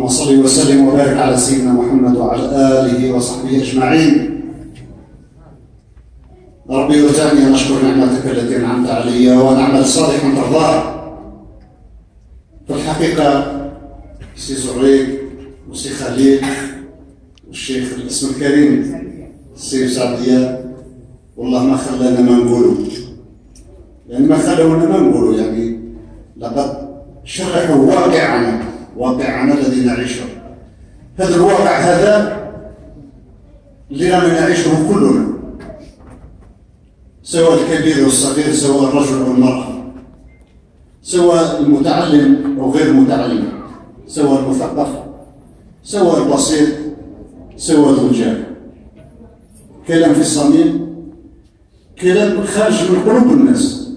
اللهم صل وسلم وبارك على سيدنا محمد وعلى آله وصحبه أجمعين. ربي أوزعني أن أشكر نعمتك التي أنعمت علي وأن أعمل صالحا ترضاه. في الحقيقة سي زريق وسي خليل والشيخ الاسم الكريم سي سعدية والله ما خلانا ما نقولوا. يعني ما خلونا ما نقولوا يعني لقد شرحوا واقعنا. واقعنا الذي نعيشه. هذا الواقع هذا رانا نعيشه كلنا. سواء الكبير والصغير سواء الرجل والمرأة سواء المتعلم أو غير المتعلم سواء المثقف سواء البسيط سواء الجهل كلام في الصميم كلام خارج من قلوب الناس.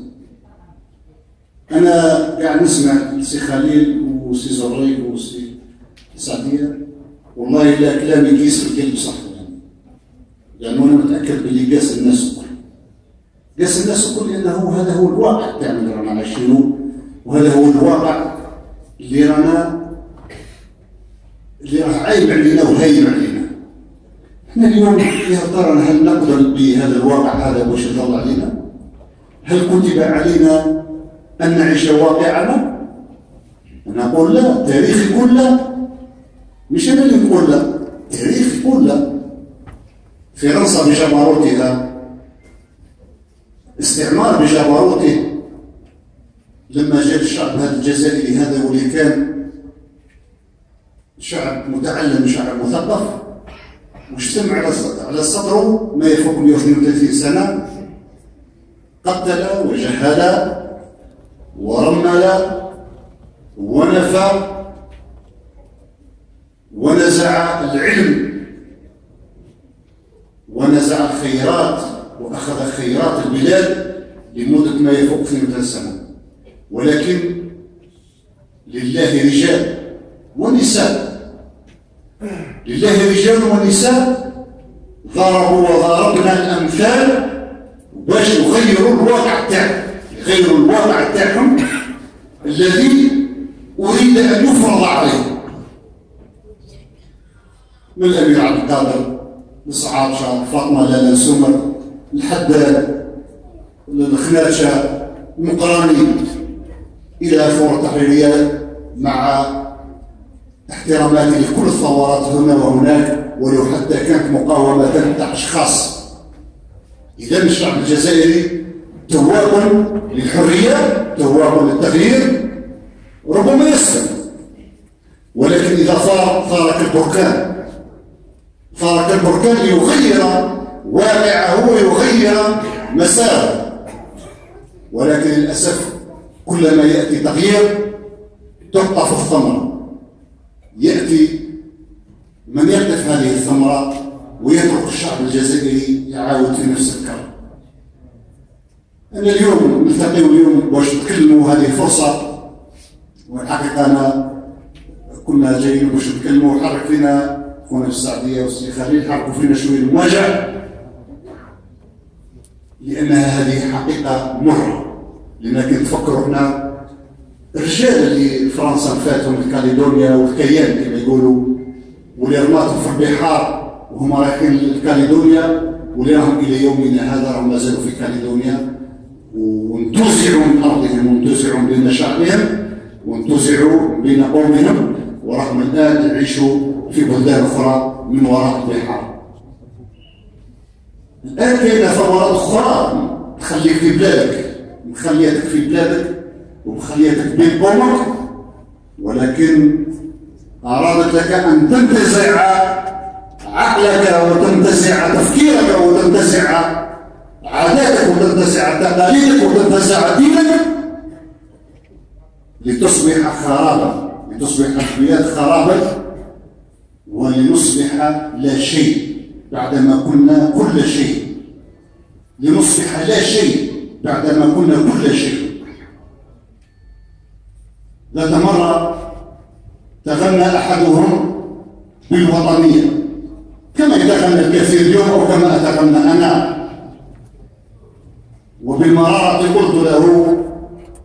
أنا قاعد نسمع سي خليل وسي زريق وسي سعديه والله إلا كلامي قيس الكلب صح. يعني لأنه أنا متأكد باللي قاس الناس الكل. قاس الناس الكل لأنه هذا هو الواقع تاعنا اللي رانا عايشينه وهذا هو الواقع اللي رانا اللي راه عايب علينا وهايم علينا. إحنا اليوم يا ترى هل نقدر بهذا الواقع هذا واش يظل علينا؟ هل كتب علينا أن نعيش واقعنا؟ أنا أقول لا التاريخ يقول لا. مش أنا اللي نقول لا التاريخ يقول لا. فرنسا بجبروتها استعمار بجبروته لما جاء الشعب هذا الجزائري هذا واللي كان شعب متعلم شعب مثقف واجتمع على صدره ما يفوق 132 سنة. قتل وجهل ورمل ونفى ونزع العلم ونزع الخيرات وأخذ خيرات البلاد لمدة ما يفوق 32 سنة. ولكن لله رجال ونساء. لله رجال ونساء ضربوا وضربنا الأمثال باش يغيروا الواقع تاعهم يغيروا الواقع تاعهم الذي أريد أن يفرض عليهم من الأمير عبد القادر لصعاب شاه فاطمة لالا سمر الحداد الخناشة المقراني إلى ثوره التحريريه مع احتراماتي لكل الثورات هنا وهناك ولو حتى كانت مقاومة تاع أشخاص. إذا الشعب الجزائري تواب للحرية تواب للتغيير ربما يسلم. ولكن إذا ثار ثار كالبركان ثار كالبركان ليغير واقعه ويغير مساره. ولكن للأسف كلما يأتي تغيير تقطف الثمرة. يأتي من يقطف هذه الثمرة ويترك الشعب الجزائري يعاود في نفس الكرب أنا اليوم نلتقيو اليوم باش نتكلموا هذه فرصة والحقيقة أنا كنا جايين باش نتكلموا وحرك فينا كنا في السعودية والسي خليل حركوا فينا شوية المواجع لأنها هذه حقيقة مرة لأن كي نتفكروا إحنا الرجال اللي فرنسا فاتهم الكاليدونيا والكيان كما يقولوا واللي رماتهم في البحار وهم رايحين لكاليدونيا راهم إلى يومنا هذا راهم مازالوا في كاليدونيا وانتزعوا من أرضهم وانتزعوا بين شعبهم وانتزعوا بين قومهم وراهم الان يعيشوا في بلدان أخرى من وراء البحار. الآن كاين ثورات أخرى تخليك في بلادك مخليتك في بلادك ومخليتك بين قومك ولكن أرادت لك أن تنتزع عقلك وتنتزع تفكيرك وتنتزع عاداتك وتنتزع تقاليدك وتنتزع دينك لتصبح خرابا لتصبح البلاد خرابا ولنصبح لا شيء بعدما كنا كل شيء. لنصبح لا شيء بعدما كنا كل شيء. ذات مرة تغنى أحدهم بالوطنية. كما يتغنى الكثير اليوم أو كما أتغنى أنا. وبالمرارة قلت له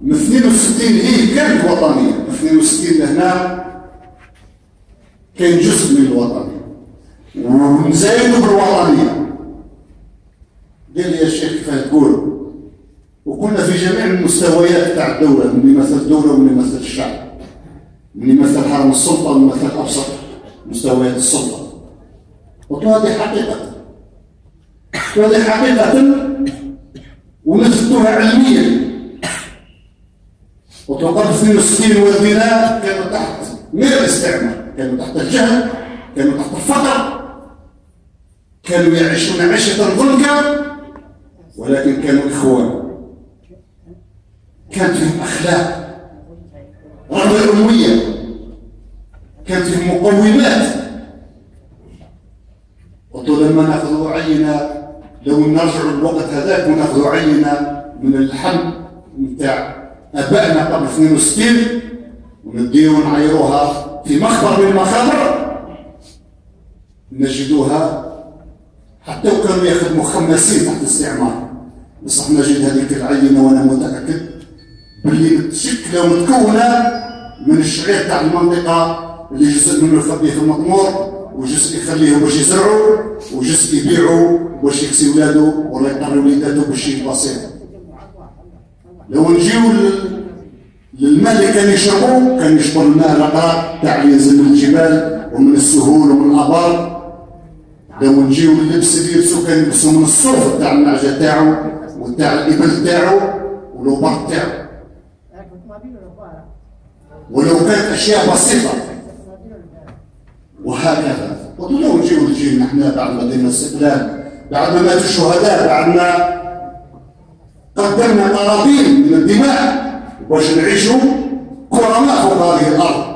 من 62 هي كانت وطنية من 62 لهنا كان جزء من الوطنيه ونزايدوا بالوطنيه قال لي يا شيخ كيف تقول؟ وكنا في جميع المستويات تاع الدولة من يمثل الدولة ومن يمثل الشعب من يمثل حرم السلطة ومن يمثل أبسط مستويات السلطة. قلت له هذه حقيقة. هذه حقيقة. ونثبتها علميا. له قبل 62 والدنا كانوا تحت مير الاستعمار كانوا تحت الجهل كانوا تحت الفقر كانوا يعيشون عيشة ضنكا ولكن كانوا إخوان. كانت فيهم أخلاق رغم الأموية. كانت فيهم مقومات. قلت لما نأخذ عينه لو نرجع للوقت هذاك ونأخذ عينه من اللحم نتاع أبائنا قبل 62 ونديو ونعيروها في مخبر من المخابر نجدوها حتى وكانوا يخدموا خماسين تحت الاستعمار. بصح نجد هذيك العينة وأنا متأكد باللي متشكله ومتكونه من الشعير تاع المنطقة اللي جزء منه يخبيه في المطمور وجزء يخليه باش يزرعوا وجزء يبيعوا باش يكسي ولادو ولا يقري وليداتو بشيء بسيط لو نجيو للماء اللي كان يشربوه كان يشربوا الماء الرقراق تاع اللي ينزل من الجبال ومن السهول ومن الآبار. لو نجيو اللبس اللي يلبسوا كان يلبسوا من الصوف تاع النعجه تاعو وتاع الإبل تاعو والوبر تاعو. ولو كانت أشياء بسيطة. وهكذا. لو نجيو الجيل نحن بعد ما دينا الاستقلال بعد ما ماتوا الشهداء بعد ما قدمنا قرابين من الدماء باش نعيشوا كرماء فوق هذه الأرض.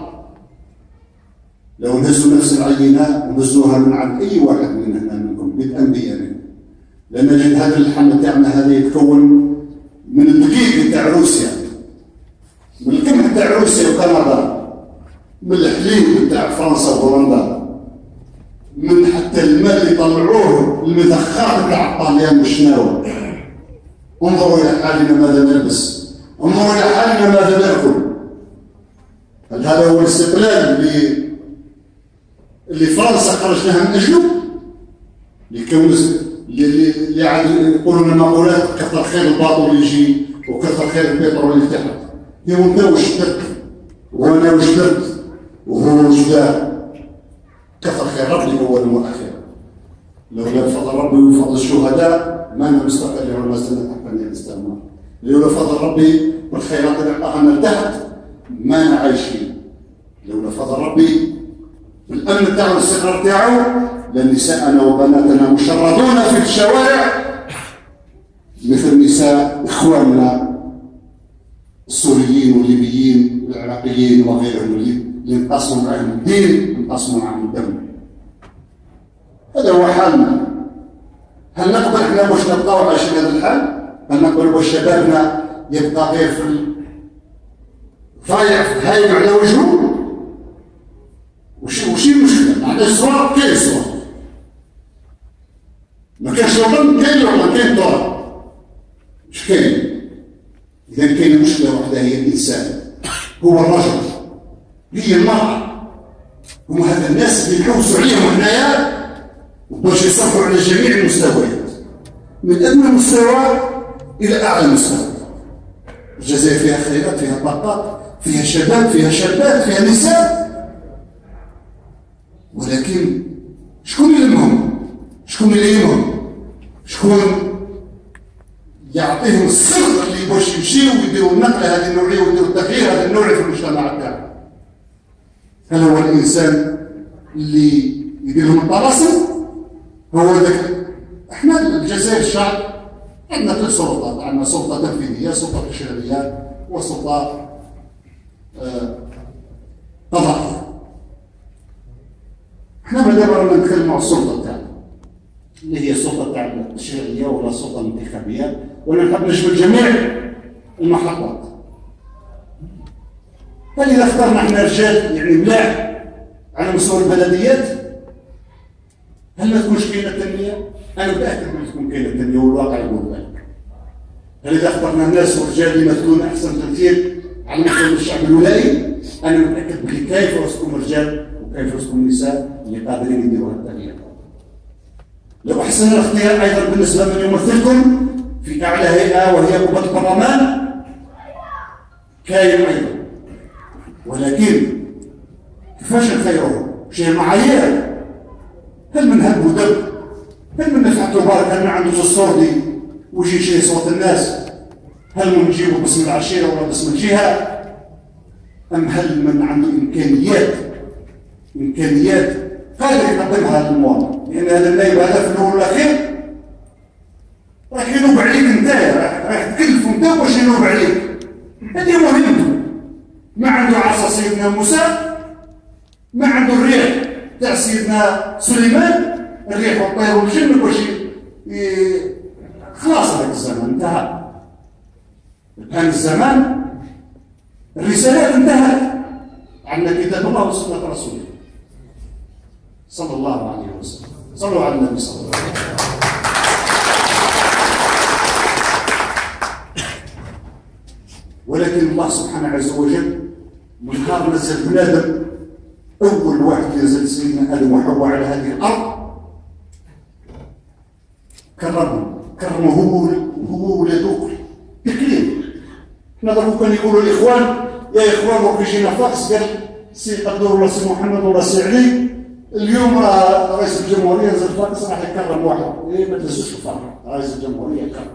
لو نهزوا نفس العينة ونهزوها من عند أي واحد من هنا منكم بالانبياء لأن هذا اللحم تاعنا هذا يتكون من الدقيق تاع روسيا. من القمح تاع روسيا وكندا. من الحليب تاع فرنسا وهولندا. من حتى الماء اللي طلعوه المذخات تاع الطاليان والشناوه انظروا إلى حالنا ماذا نلبس انظروا إلى حالنا ماذا ناكل هل هذا هو الاستقلال اللي اللي فرنسا خرجناها من أجله؟ لكون اللي عاد يقولوا لنا مقولات كثر خير الباطل اللي يجي وكثر خير البترول اللي تحت هي وانت وش درت وأنا وش درت وهو وش دار كثر خير ربي اول واخر لولا فضل ربي وفضل الشهداء ما مستقل ولا زلنا تحت الاستعمار لولا فضل ربي والخيرات اللي أعطاها تحت ما عايشين لولا فضل ربي الامن تاعو والاستقرار تاعو لنساءنا وبناتنا مشردون في الشوارع مثل نساء إخواننا السوريين والليبيين والعراقيين وغيرهم اللي ينقسموا معهم الدين ينقسموا معهم الدم. هذا هو حالنا. هل نقبل إحنا باش نبقاو عايشين هذا الحال؟ نقبل باش شبابنا يبقى غير في ضايع هايم على وجهه؟ وش وش المشكلة؟ معناتها الصور كاين صور ما كانش وطن كاين وطن كاين طور مش كاين. إذا كاين مشكلة واحدة هي الإنسان. هو الرجل. هي المرأة. هم هذا الناس اللي نحوسوا عليهم حنايا باش يصرفوا على جميع المستويات. من أدنى مستوى إلى اعلى مستوى الجزائر فيها خيرات فيها طاقات فيها شباب فيها شابات فيها نساء. ولكن شكون يلمهم شكون يلمهم شكون يعطيهم الصدق اللي باش يمشيو ويديروا النقلة هذه النوعية ويديروا التغيير هذا النوعي في المجتمع تاعنا هل هو الإنسان اللي يدير لهم الطلاسم هو ذاك إحنا الجزائر الشعب عندنا ثلاث سلطات عندنا سلطة تنفيذيه سلطة تشريعيه وسلطة قضائيه إحنا ما دابا نتكلموا على السلطه تاعنا اللي هي السلطه تاع التشريعيه ولا السلطه الانتخابيه ولا نحب نشمل جميع المحطات فلذا اخترنا إحنا رجال يعني ملاح على مستوى البلديات. هل ما تكونش كاينة التنميه؟ أنا متأكد ما تكون كاينة التنميه والواقع يقول فلذا اخترنا الناس ورجال اللي يمثلون أحسن تمثيل على مستوى الشعب الولائي أنا متأكد بلي كاين فرصكم رجال وكيف يوصلوا النساء اللي قادرين يديروا التغيير. لو أحسن الاختيار أيضا بالنسبة من يمثلكم في أعلى هيئة وهي قوة البرلمان كاين أيضا. ولكن كيفاش نخيروه شي معايير. هل من هب ودب هل من نفعته بارك هل من عنده الصوردي ويجي يشري صوت الناس؟ هل من نجيبه باسم العشيرة ولا باسم الجهة؟ أم هل من عنده إمكانيات؟ إمكانيات. قادر يقدمها للمواطن لأن هذا النائب هذا في الأول والاخير راح ينوب عليك أنت. راح تكلف أنت واش ينوب عليك. هذه مهمته ما عنده عصا سيدنا موسى. ما عنده الريح. تاع سيدنا سليمان. الريح والطير والجن واش خلاص هذاك الزمان انتهى. الآن الزمان الرسالات انتهت عندنا كتاب الله وسنة رسوله. صلى الله عليه وسلم. صلوا على النبي صلى الله عليه وسلم. ولكن الله سبحانه عز وجل من نهار نزل بنادم أول واحد نزل سيدنا آدم وحواء على هذه الأرض كرمهم كرمه هو هو ولادوك تكريم إحنا ضربوا كان يقولوا الإخوان يا إخوان وكي جينا فاكس قال سي قدور ولا سي محمد ولا سي علي. اليوم رئيس الجمهورية نزل فاكس راح يكرم واحد. إيه ما تنسوش الفرح. رئيس الجمهورية يكرم.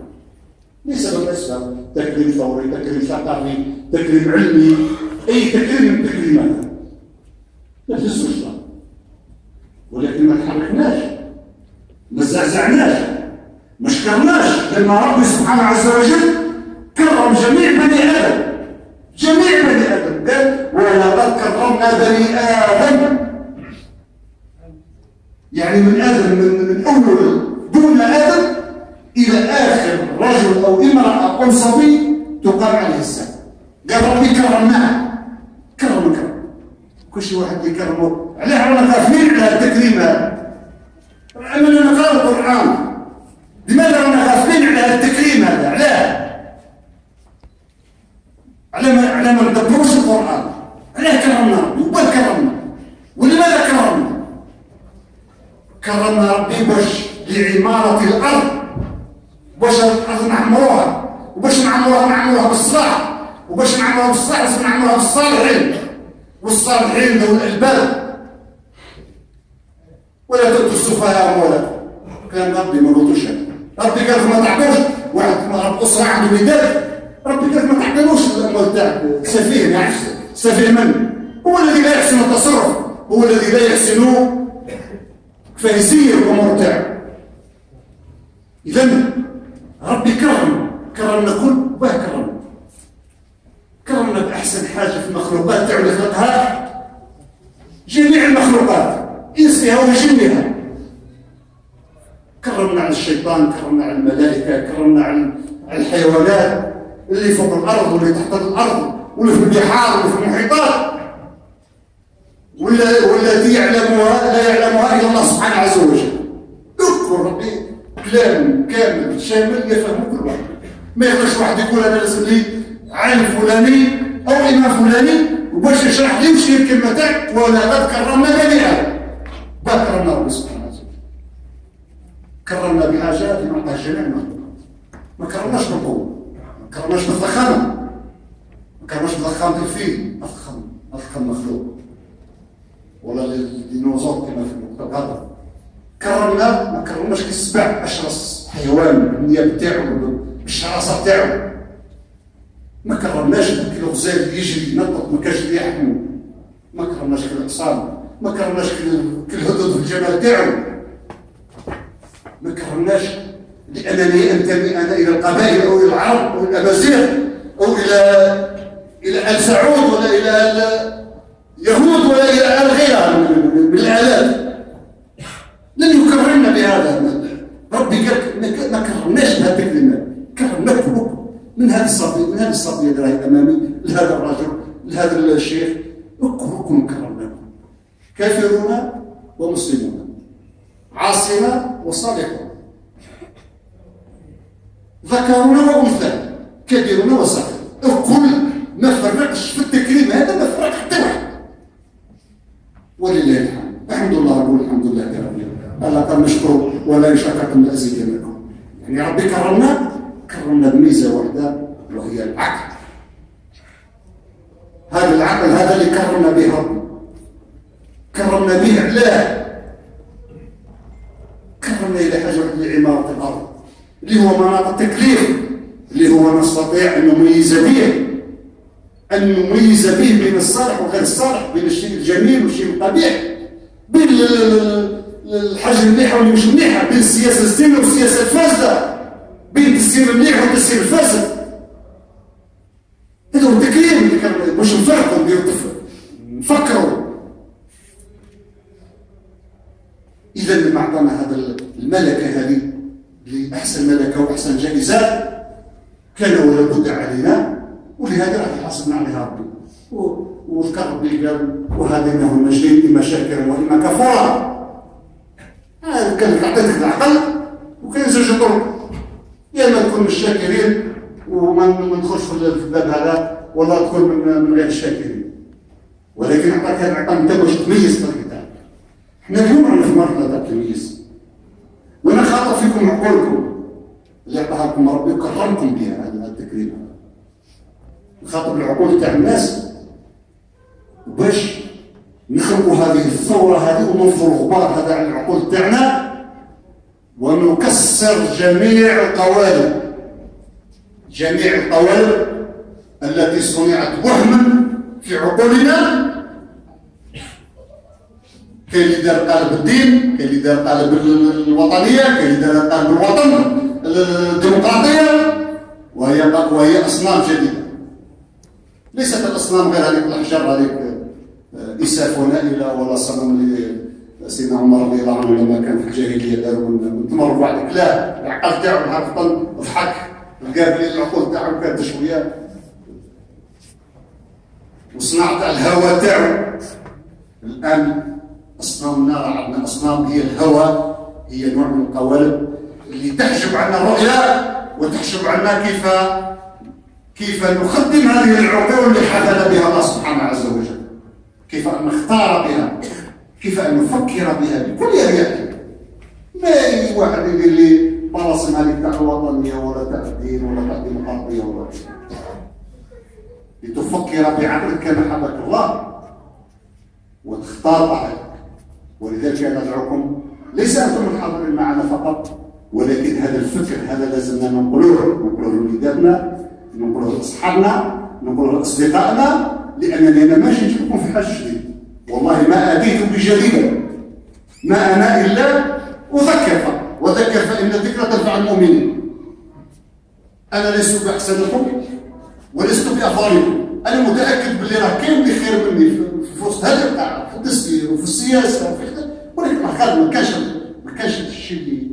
لسبب الاسباب تكريم فوري تكريم ثقافي تكريم علمي. أي تكريم من التكريمات ما تهزوش ولكن ما تحركناش. ما زعزعناش. ما شكرناش لأن ربي سبحانه عز وجل كرم جميع بني آدم. جميع بني آدم. قال ولقد كرمنا بني آدم. يعني من آدم من, من أول دون آدم إلى آخر رجل أو امرأة أو صبي تقام عليه الساعة قال ربي كرمناه كرم كرم كل شيء واحد يكرمه. علاه رانا غافلين على التكريم. هذا أننا نقرأ القرآن لماذا رانا غافلين على التكريم هذا علاه على ما على ما ندبروش القرآن علاه كرمنا ربي وبال كرمنا ولماذا كرمنا كرمنا ربي باش لعمارة الأرض باش الأرض نعمروها وباش نعمروها نعمروها بالصلاح وباش نعمروها بالصلاح لازم نعمروها بالصالحين والصالحين ذو الألباب. ولا تؤتوا السفهاء اموالكم كان ربي ما قلتوش. ربي قال ما تعطوش واحد رب أسرة عنده وداد ربي قال ما تعطيلوش الأموال تاعك سفيه ما يعرفش. سفيه من؟ هو الذي لا يحسن التصرف. هو الذي لا يحسن فيسير الأمور تاعه اذا ربي كرم. كرمنا كل باه كرمنا بأحسن حاجة في المخلوقات اللي خلقها جميع المخلوقات إنسها وجنها كرمنا على الشيطان كرمنا على الملائكة كرمنا على الحيوانات اللي فوق الأرض واللي تحت الأرض واللي في البحار واللي في المحيطات. والتي يعلمها لا يعلمها إلا الله سبحانه عز وجل. اذكر ربي كلام كامل شامل يفهمه كل واحد. ما يقدرش واحد يقول أنا لازم لي عالم فلاني أو إمام فلاني وباش يشرح لي وش هي الكلمة تاعك ولا قد كرمنا بني كرمنا ربي سبحانه وتعالى. كرمنا بحاجات ما عطاها جميع ما كرمناش بالقوه ما كرمناش بالضخامه ما كرمناش بضخامه الفيل. اضخم اضخم مخلوق. ولا الديناصور كما في المكتب هذا. كرمنا ما كرمناش كالسبع اشرس حيوان بالنياب تاعو بالشراسه تاعو ما كرمناش ذاك الغزال اللي يجري ينطط ما كانش يحمو ما كرمناش كالحصان ما كرمناش كالهدود في الجمال تاعو. ما كرمناش لأنني أنتمي أنا إلى القبائل أو إلى العرب أو إلى الأمازيغ أو إلى إلى آل سعود ولا إلى اليهود ولا إلى غيرها من الالات لن يكرمنا بهذا ربي قال ما كرمناش بهذه الكلمات كرمناك من هذا الصبي من هذه الصبيه اللي راهي امامي لهذا الرجل لهذا الشيخ كلكم كرمناكم كافرون ومسلمون عاصمة وصالحون ذكرون وانثى كبيرون وصغير الكل ما فرقش في التكريم هذا ما فرق حتى واحد ولله الحمد الحمد لله رب الحمد لله كرم الله كان نشكر ولا يشكركم لازيدنكم يعني ربي كرمنا كرمنا بميزه واحدة وهي العقل هذا العقل هذا اللي كرمنا به كرمنا به علاه كرمنا إلى حاجة لعماره الأرض. اللي هو مناط التكليف. اللي هو نستطيع أن نميز به. أن نميز به بين الصالح وغير الصالح بين الشيء الجميل والشيء القبيح بين الحاجة المليحه واللي مش مليحه بين السياسة الزينة والسياسة الفاسدة. بين التسيير المليح والتسيير الفاسد. هذا هو التكريم اللي باش نفرقوا نديروا نفكروا إذا لما اعطانا هذا الملكة هذه لاحسن ملكة وأحسن جائزة كان ولا بد علينا ولهذا راح يحاسبنا عليها ربي. وذكر ربي قال وهديناه النجدين إما شاكرا وإما كفورا كان اعطيتك العقل وكاين زوج طرق. يا اما تكون الشاكرين وما ندخلش في الباب هذا. ولا تكون من من غير الشاكرين ولكن عطاك هذا العقل انت باش تميز طريقتك إحنا اليوم رانا في مرحلة تاع التمييز وأنا خاطر فيكم عقولكم اللي عطاها لكم ربي وكرمكم بها هذا التكريم. نخاطب العقول تاع الناس باش نخلقوا هذه الثورة هذه وننفضوا الغبار هذا على العقول تاعنا ونكسر جميع القوالب. جميع القوالب التي صنعت وهما في عقولنا. كاين اللي دار قالب الدين كاين اللي دار قالب الوطنية كاين اللي دار قالب الوطن الديمقراطية. وهي وهي أصنام جديدة. ليست الأصنام غير هذيك الحجر هذيك آه، اساف ونائله ولا صنم سيدنا عمر رضي الله عنه لما كان في الجاهلية داروا تمر بعد لا العقل تاعو نهار ضحك. لقى بلي العقول تاعو كانت شوية وصنع تاع الهوى تاعو. الآن اصنامنا عندنا اصنام هي الهوى هي نوع من القوالب اللي تحجب عنا الرؤية وتحجب عنا كيف كيف نخدم هذه العقول اللي حفل بها الله سبحانه عز وجل. كيف أن نختار بها كيف أن نفكر بها بكل أريحية ما أي واحد يدير لي هذه تاع الوطنية ولا تاع الدين ولا تاع الديمقراطية ولا لتفكر بعقلك كما حبك الله وتختار بعقلك ولذلك أنا أدعوكم ليس أنتم الحاضرين معنا فقط ولكن هذا الفكر هذا لازمنا ننقلوه ننقلوه لولادنا نقولوا لأصحابنا نقولوا لأصدقائنا لأنني أنا ماشي نجيب لكم في حاجة جديدة. والله ما اتيت بجديده ما أنا إلا أذكر وذكر فإن الذكرى تنفع المؤمنين. أنا لست باحسنكم ولست بافضلكم أنا متأكد باللي راه كاين اللي خير مني في وسط هذا التاع في التسيير وفي السياسة وفي ولكن ما كانش ما كانش الشيء اللي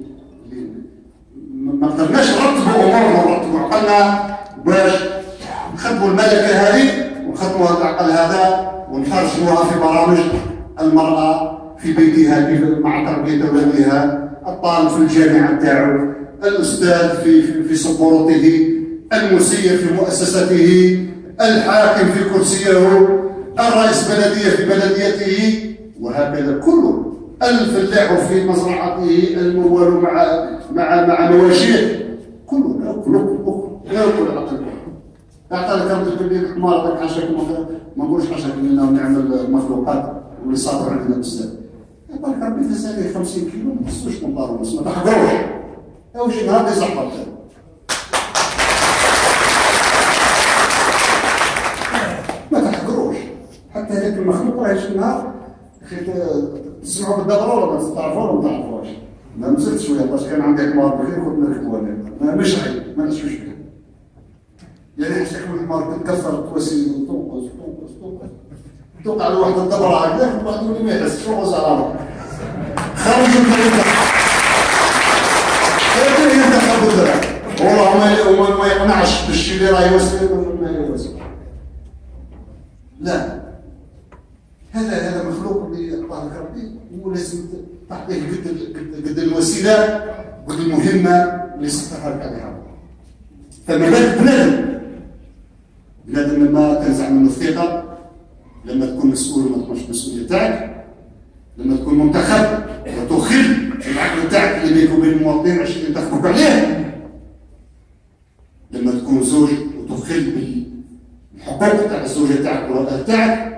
ما قدرناش نرتبوا أمورنا ونرتبوا عقلنا باش نخدموا الملكة هذه ونخدموا هذا العقل هذا ونخرجوها في برامج المرأة في بيتها مع تربية أولادها الطالب في الجامعة تاعو الأستاذ في في, في سبورته المسير في مؤسسته الحاكم في كرسيه الرئيس بلدية في بلديته وهكذا كله الفلاح في مزرعته المروال مع مع مع مواشيه كله كله غير كل عقل اعطى لك رب الكبير الحمار ذاك حاشاك ما نقولش حاشاك لنا ونعمل مخلوقات واللي صابر عندنا بزاف يقول لك ربي في سنه 50 كيلو ما تخصوش مطار ونص ما تحضروش شي نهار يزحف ما تحقروش حتى هذاك المخلوق راه شي نهار أخي تسمعوا بالدبره ولا ما تعرفوا ولا ما تعرفوش ما نزلت شوية باش كان عندي حمار بخير كنت نركبوا ما مش عيب ما نشوفش بها. يعني من الحمار تكسر توسي وتنقص تنقص تنقص. توقع له واحد الدبرة هكذاك وبعد يولي ما يحسش وغوز على روحه خرجوا من الطريق والله ما يقنعش بالشيء اللي راه يوسع لا. هذا هذا مخلوق اللي الله ربي ولازم تعطيه قد قد الوسيلة قد المهمة اللي سطرها لك عليها فما بالك بنادم؟ بنادم لما تنزع منه الثقة لما تكون مسؤول وما تكونش مسؤولية تاعك لما تكون منتخب وتخل العقل تاعك اللي بينك وبين المواطنين عشان ينتخبوك عليه. لما تكون زوج وتخل بالحقوق تاع الزوجة تاعك والولد تاعك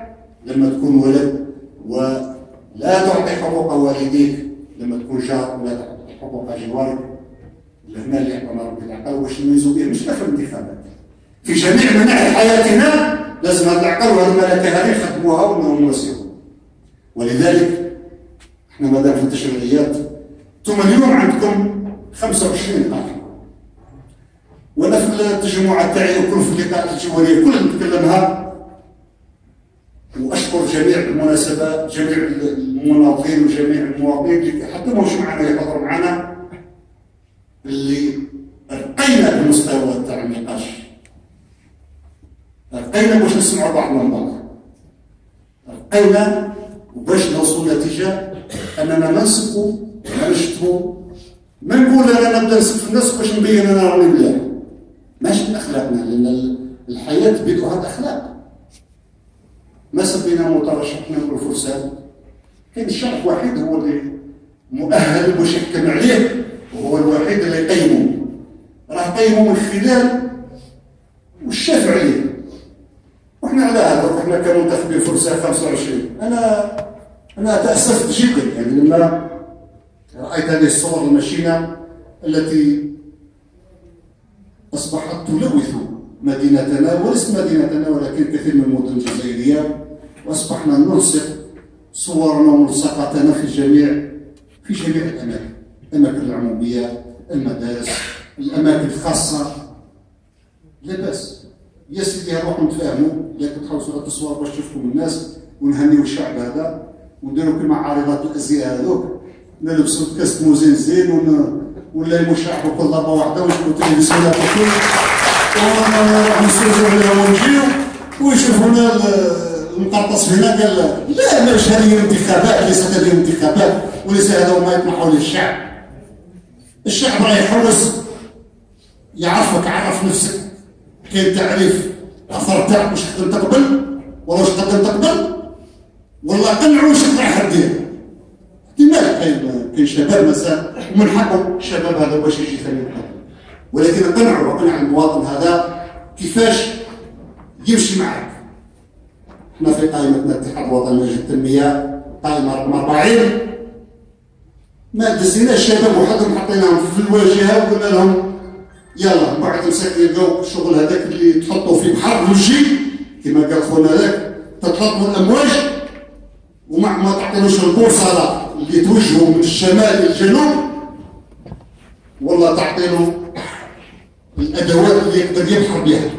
لما تكون ولد ولا تعطي حقوق والديك لما تكون جار ولا تعطي حقوق جوارك. هنا اللي يعطينا ربي العقل واش نميزوا به مش في الانتخابات. في جميع مناحي حياتنا لازم هذا العقل وهذه الملكه هذه نخدموها ونوسعوها ولذلك إحنا ما دام في التشريعيات ثم اليوم عندكم 25 قانون وأنا في التجمعات تاعي وكل في اللقاءات الجوارية كل نتكلمها. وأشكر جميع بالمناسبه جميع المناضلين وجميع المواطنين اللي حتى ماهوش معنا يحضروا معنا اللي أرقينا المستوى تاع النقاش. أرقينا باش نسمعوا بعضنا البعض أرقينا وباش نوصلوا نتيجة أننا ننسقوا ما نشتموا ما نقول أنا نبدأ نسب في الناس باش نبين أنا راني مليح. ماشي من اخلاقنا لأن الحياة بدها اخلاق ما سبينا مترشحنا الفرسان كاين الشعب واحد هو اللي مؤهل يحكم عليه وهو الوحيد اللي يقيمه. راه قيمه من خلال والشاف عليه. وحنا على هذا إحنا كمنتخبين فرصه 25 أنا أنا تأسفت جدا يعني لما رأيت هذه الصور المشينه التي أصبحت تلوث مدينتنا وليست مدينتنا ولكن كثير من المدن الجزائرية. وأصبحنا نلصق صورنا وملصقاتنا في جميع في جميع الأماكن الأماكن العمومية المدارس الأماكن الخاصة. لا بأس. يا سيدي نروحوا نتفاهموا. لكن تحوسوا هذا الصور باش تشوفوا الناس ونهنيو الشعب هذا ونديروا كما عارضات الأزياء هذوك. نلبسوا كاس موزين زين ون... ولا المشاعب كل ضربة واحدة ونشوفوا تلفزيونات وكل ونسوزوا عليها ونجيو ويشوفونا المقرطس هنا قال لا ماش هذه الانتخابات ليست هذه الانتخابات وليس هذا ما يطمحوا للشعب. الشعب راه يحوس يعرفك عرف نفسك. كاين تعريف الاثر تاعك واش قدمت قبل ولا واش قدمت قبل والله قنعوا واش راح دير احتمال كاين كاين شباب مثلا ومن حقه الشباب هذا باش يجي ثاني ولكن قنعوا وقنع المواطن هذا كيفاش يمشي معك. إحنا في قائمتنا الاتحاد الوطني للتنميه قائمه رقم 40 ما دزينا الشباب وحدهم حطيناهم في الواجهة وقلنا لهم يلا بعد مساك يلقاو الشغل هذاك اللي تحطوا في بحر الوجي كما قال خونا هذاك تطلقوا الأمواج ومع ما تعطينوش البوصله اللي توجهوا من الشمال للجنوب والله تعطينه الأدوات اللي يقدر يبحر بها.